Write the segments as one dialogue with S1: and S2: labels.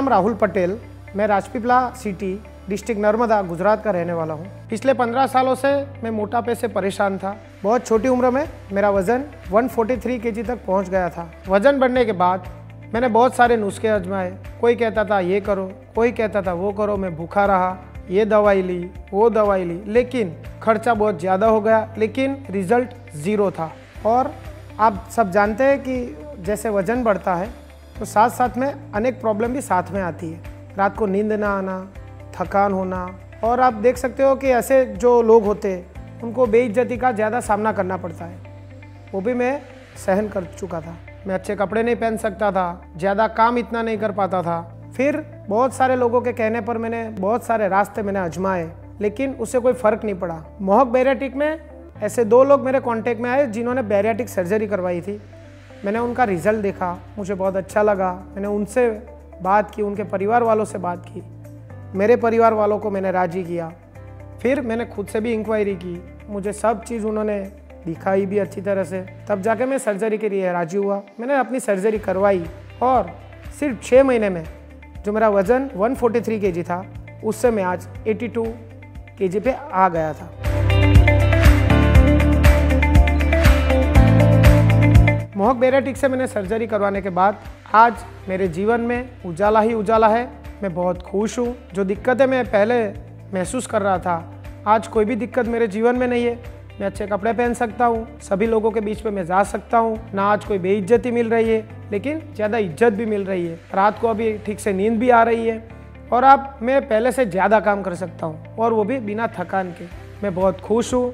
S1: नाम राहुल पटेल, मैं Rajpipla city, district Narmada, Gujarat का रहने वाला हूँ। पिछले पंद्रह सालों से मैं मोटापे से परेशान था। बहुत छोटी उम्र में मेरा वज़न 143 केजी तक पहुँच गया था। वज़न बढ़ने के बाद मैंने बहुत सारे नुस्खे आजमाए। कोई कहता था, ये करो। कोई कहता था, वो करो। मैं भूखा रहा। ये दवाई ली, वो दवाई ली। लेकिन खर्चा बहुत ज़्यादा हो गया, लेकिन रिज़ल्ट ज़ीरो था। और आप सब जानते हैं कि जैसे वज़न बढ़ता है तो साथ साथ में अनेक प्रॉब्लम भी साथ में आती है। रात को नींद ना आना, थकान होना और आप देख सकते हो कि ऐसे जो लोग होते हैं, उनको बेइज्जती का ज़्यादा सामना करना पड़ता है। वो भी मैं सहन कर चुका था। मैं अच्छे कपड़े नहीं पहन सकता था, ज़्यादा काम इतना नहीं कर पाता था। फिर बहुत सारे लोगों के कहने पर मैंने बहुत सारे रास्ते मैंने आजमाए, लेकिन उससे कोई फ़र्क नहीं पड़ा। मोहक बैरियाटिक में ऐसे दो लोग मेरे कांटेक्ट में आए जिन्होंने बैरियाटिक सर्जरी करवाई थी। मैंने उनका रिज़ल्ट देखा, मुझे बहुत अच्छा लगा। मैंने उनसे बात की, उनके परिवार वालों से बात की। मेरे परिवार वालों को मैंने राज़ी किया। फिर मैंने खुद से भी इंक्वायरी की। मुझे सब चीज़ उन्होंने दिखाई भी अच्छी तरह से। तब जाके मैं सर्जरी के लिए राज़ी हुआ। मैंने अपनी सर्जरी करवाई और सिर्फ़ छः महीने में, जो मेरा वज़न 143 फोर्टी था, उससे मैं आज 82 केजी पे आ गया था। मोहक बेराटिक से मैंने सर्जरी करवाने के बाद आज मेरे जीवन में उजाला ही उजाला है। मैं बहुत खुश हूँ। जो दिक्कतें मैं पहले महसूस कर रहा था, आज कोई भी दिक्कत मेरे जीवन में नहीं है। मैं अच्छे कपड़े पहन सकता हूँ, सभी लोगों के बीच में मैं जा सकता हूँ। ना आज कोई बेइज्जती मिल रही है, लेकिन ज़्यादा इज़्ज़त भी मिल रही है। रात को अभी ठीक से नींद भी आ रही है और अब मैं पहले से ज़्यादा काम कर सकता हूँ और वो भी बिना थकान के। मैं बहुत खुश हूँ।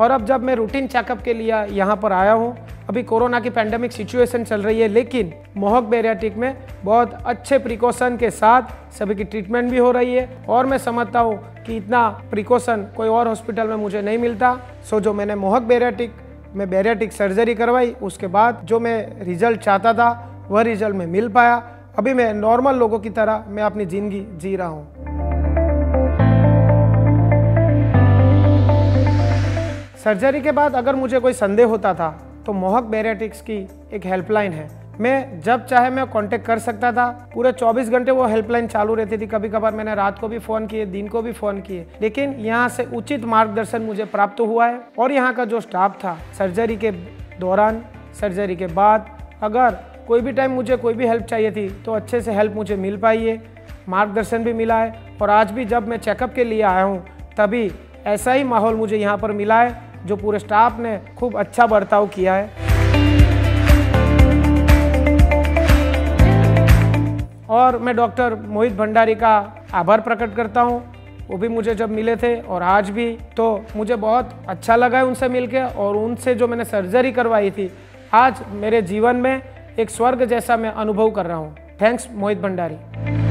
S1: और अब जब मैं रूटीन चेकअप के लिए यहाँ पर आया हूँ, अभी कोरोना की पैंडमिक सिचुएशन चल रही है, लेकिन मोहक बेरियाटिक में बहुत अच्छे प्रिकॉशन के साथ सभी की ट्रीटमेंट भी हो रही है। और मैं समझता हूँ कि इतना प्रिकॉशन कोई और हॉस्पिटल में मुझे नहीं मिलता। सो जो मैंने मोहक बेरियाटिक में बेरियाटिक सर्जरी करवाई, उसके बाद जो मैं रिज़ल्ट चाहता था, वह रिज़ल्ट में मिल पाया। अभी मैं नॉर्मल लोगों की तरह मैं अपनी ज़िंदगी जी रहा हूँ। सर्जरी के बाद अगर मुझे कोई संदेह होता था तो मोहक बेरियाटिक्स की एक हेल्पलाइन है। मैं जब चाहे मैं कांटेक्ट कर सकता था। पूरे 24 घंटे वो हेल्पलाइन चालू रहती थी। कभी कभार मैंने रात को भी फ़ोन किए, दिन को भी फ़ोन किए। लेकिन यहाँ से उचित मार्गदर्शन मुझे प्राप्त हुआ है और यहाँ का जो स्टाफ था, सर्जरी के दौरान, सर्जरी के बाद अगर कोई भी टाइम मुझे कोई भी हेल्प चाहिए थी तो अच्छे से हेल्प मुझे मिल पाई है मार्गदर्शन भी मिला है और आज भी जब मैं चेकअप के लिए आया हूँ, तभी ऐसा ही माहौल मुझे यहाँ पर मिला है। जो पूरे स्टाफ ने खूब अच्छा बर्ताव किया है। और मैं डॉक्टर मोहित भंडारी का आभार प्रकट करता हूँ। वो भी मुझे जब मिले थे और आज भी तो मुझे बहुत अच्छा लगा है उनसे मिलके और उनसे जो मैंने सर्जरी करवाई थी, आज मेरे जीवन में एक स्वर्ग जैसा मैं अनुभव कर रहा हूँ। थैंक्स मोहित भंडारी।